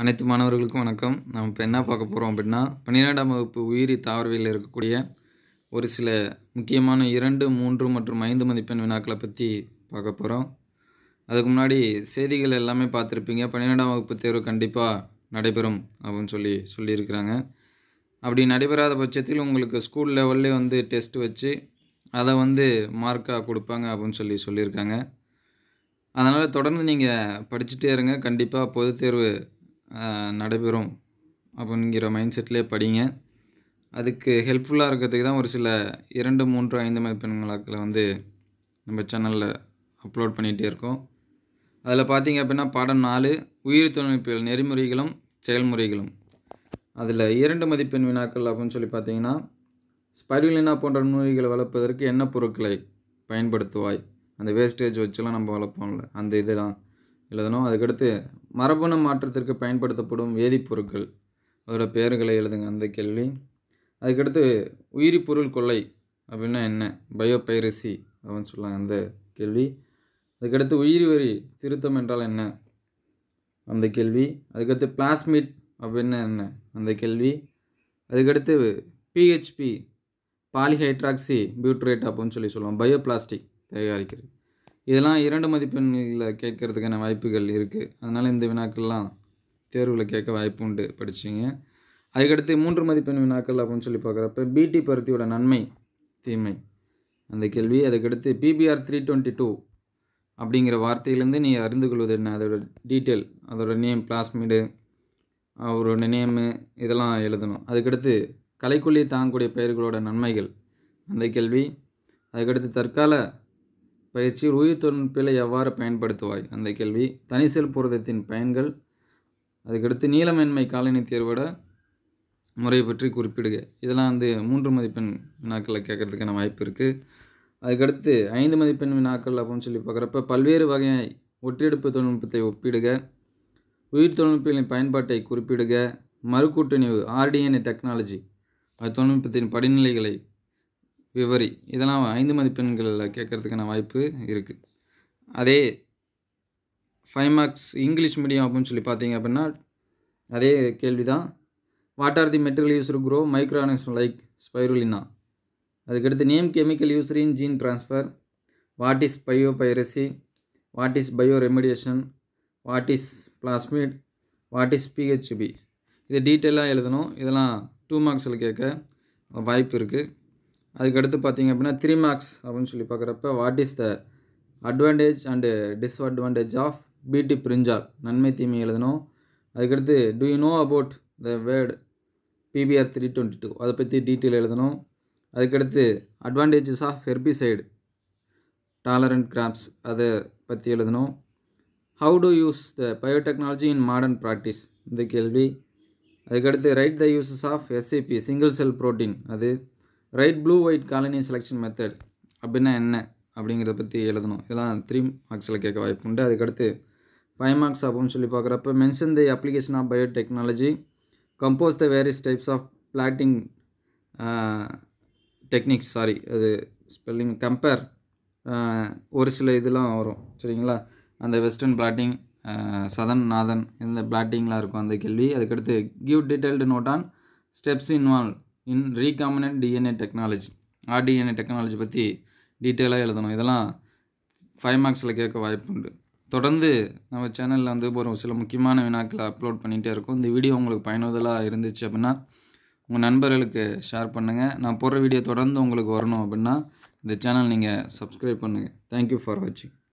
அனைத்து மாணவர்களுக்கும் வணக்கம். நம்ம இப்போ என்ன பார்க்க போகிறோம் அப்படின்னா பன்னிரெண்டாம் வகுப்பு உயிரி தாவரவியலில் இருக்கக்கூடிய ஒரு சில முக்கியமான இரண்டு மூன்று மற்றும் ஐந்து மதிப்பெண் வினாக்களை பற்றி பார்க்க போகிறோம் அதுக்கு முன்னாடி செய்திகள் எல்லாமே பார்த்துருப்பீங்க. பன்னிரெண்டாம் வகுப்பு தேர்வு கண்டிப்பாக நடைபெறும் அப்படின்னு சொல்லி சொல்லியிருக்கிறாங்க. அப்படி நடைபெறாத பட்சத்தில் உங்களுக்கு ஸ்கூல் லெவல்லே வந்து டெஸ்ட் வச்சு அதை வந்து மார்க்காக கொடுப்பாங்க அப்படின்னு சொல்லி சொல்லியிருக்காங்க. அதனால் தொடர்ந்து நீங்கள் படிச்சுட்டே இருங்க. கண்டிப்பாக பொதுத் தேர்வு நடைபெறும் அப்படிங்கிற மைண்ட் செட்லேயே படிங்க. அதுக்கு ஹெல்ப்ஃபுல்லாக இருக்கிறதுக்கு தான் ஒரு சில இரண்டு மூன்று ஐந்து மதிப்பெண் விழாக்களை வந்து நம்ம சேனலில் அப்லோட் பண்ணிகிட்டே இருக்கோம். அதில் பார்த்தீங்க அப்படின்னா பாடம் நாலு உயிர் தொழில்நுட்பியல் நெறிமுறைகளும் செயல்முறைகளும். அதில் இரண்டு மதிப்பெண் வினாக்கள் அப்படின்னு சொல்லி பார்த்தீங்கன்னா ஸ்பைருலினா போன்ற நோய்களை வளர்ப்பதற்கு என்ன பொருட்களை பயன்படுத்துவாய்? அந்த வேஸ்டேஜ் வச்சுலாம் நம்ம வளர்ப்போம்ல அந்த இதெல்லாம் எழுதணும். அதுக்கடுத்து மரபணு மாற்றத்திற்கு பயன்படுத்தப்படும் வேதிப்பொருட்கள். அதோட பெயர்களை எழுதுங்க அந்த கேள்வி. அதுக்கடுத்து உயிரி பொருள் கொள்ளை அப்படின்னா என்ன? பயோபைரசி அப்படின்னு சொல்லலாம் அந்த கேள்வி. அதுக்கடுத்து உயிரி வரி திருத்தம் என்றால் என்ன? அந்த கேள்வி. அதுக்கடுத்து பிளாஸ்மிட் அப்படின்னா என்ன? அந்த கேள்வி. அதுக்கடுத்து பிஹெச்பி பாலிஹைட்ராக்சி பியூட்ரேட் அப்படின்னு சொல்லி சொல்லுவோம் பயோபிளாஸ்டிக் தயாரிக்கிறது. இதெல்லாம் இரண்டு மதிப்பெண்களில் கேட்கறதுக்கான வாய்ப்புகள் இருக்குது அதனால் இந்த வினாக்கள்லாம் தேர்வில் கேட்க வாய்ப்பு உண்டு படிச்சிங்க. அதுக்கடுத்து மூன்று மதிப்பெண் வினாக்கள் அப்படின்னு சொல்லி பார்க்குறப்ப பிடி பருத்தியோட நன்மை தீமை. அந்த கேள்வி. அதுக்கடுத்து பிபிஆர் த்ரீ டுவெண்ட்டி டூ அப்படிங்கிற வார்த்தையிலேருந்து நீ அறிந்து கொள்வது என்ன? அதோட டீட்டெயில் அதோட நேம் பிளாஸ்மிடு அவரோட நேமு இதெல்லாம் எழுதணும். அதுக்கடுத்து கலைக்கொல்லி தாங்கக்கூடிய பெயர்களோட நன்மைகள். அந்த கேள்வி. அதுக்கடுத்து தற்கால பயிற்சி உயிர் தொழில்நுட்பில் எவ்வாறு பயன்படுத்துவாய்? அந்த கேள்வி. தனிசெல் புரதத்தின் பயன்கள். அதுக்கடுத்து நீளமென்மை காலனி தேர்வோட முறை பற்றி குறிப்பிடுக. இதெல்லாம் வந்து மூன்று மதிப்பெண் வினாக்களை கேட்கறதுக்கான வாய்ப்பு இருக்குது அதுக்கடுத்து ஐந்து மதிப்பெண் வினாக்கள் அப்படின்னு சொல்லி பார்க்குறப்ப பல்வேறு வகையான ஒற்றெடுப்பு தொழில்நுட்பத்தை ஒப்பிடுக. உயிர் தொழில்நுட்பங்களின் பயன்பாட்டை குறிப்பிடுக. மறுக்கூட்டணிவு ஆர்டிஎன்ஏ டெக்னாலஜி அது தொழில்நுட்பத்தின் படிநிலைகளை விவரி. இதெல்லாம் ஐந்து மதிப்பெண்களில் கேட்கறதுக்கான வாய்ப்பு இருக்குது அதே ஃபைவ் மார்க்ஸ் இங்கிலீஷ் மீடியம் அப்படின்னு சொல்லி பார்த்தீங்க அப்படின்னா அதே கேள்வி தான் what are the material used grow microorganism like spirulina அதுக்கடுத்து name chemical used in gene transfer what is biopiracy what is bioremediation what is plasmid what is PHB இது டீட்டெயிலாக எழுதணும். இதெல்லாம் டூ மார்க்ஸில் கேட்க வாய்ப்பு இருக்குது அதுக்கடுத்து பார்த்தீங்க அப்படின்னா த்ரீ மார்க்ஸ் அப்படின்னு சொல்லி பார்க்குறப்ப what is the advantage and disadvantage of BT brinjal நன்மை தீமை எழுதணும். அதுக்கடுத்து do you know about the word PBR three twenty two அதை பற்றி டீட்டெயில் எழுதணும். அதுக்கடுத்து advantages of herbicide tolerant crops அதை பற்றி எழுதணும். How to use the biotechnology in modern practice இந்த கேள்வி. அதுக்கடுத்து write the uses of SAP single cell protein அது write blue white colony selection method அப்படின்னா என்ன அப்படிங்கிறத பற்றி எழுதணும். இதெல்லாம் த்ரீ மார்க்ஸில் கேட்க வாய்ப்பு உண்டு. அதுக்கடுத்து ஃபைவ் மார்க்ஸ் அப்படின்னு சொல்லி பார்க்குறப்ப mention the application of biotechnology compose the various types of blotting techniques sorry அது ஸ்பெல்லிங் கம்பேர் ஒரு சில இதெல்லாம் வரும். சரிங்களா? அந்த வெஸ்டர்ன் பிளாட்டிங் சதன் நாதன் இந்த பிளாட்டிங்லாம் இருக்கும் அந்த கேள்வி. அதுக்கடுத்து give detailed note on steps involve in recombinant DNA technology rDNA technology பற்றி டீட்டெயிலாக எழுதணும். இதெல்லாம் ஃபைவ் மார்க்ஸில் கேட்க வாய்ப்பு உண்டு. தொடர்ந்து நம்ம சேனலில் வந்து ஒரு சில முக்கியமான வினாக்களை அப்லோட் பண்ணிகிட்டே இருக்கோம். இந்த வீடியோ உங்களுக்கு பயனுதலாக இருந்துச்சு அப்படின்னா உங்கள் நண்பர்களுக்கு ஷேர் பண்ணுங்கள் நான் போடுற வீடியோ தொடர்ந்து உங்களுக்கு வரணும் அப்படின்னா இந்த சேனல் நீங்கள் சப்ஸ்கிரைப் பண்ணுங்கள் தேங்க்யூ ஃபார் வாட்சிங்